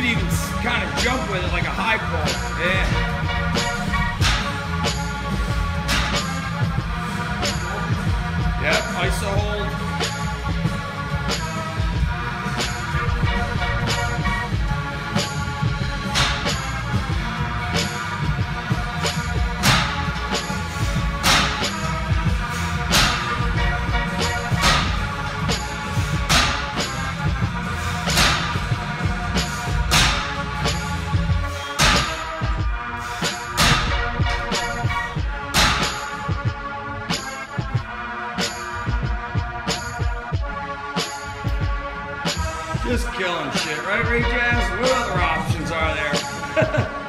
could even kind of jump with it like a high ball. Yeah. Just killing shit, right, Ray? What other options are there?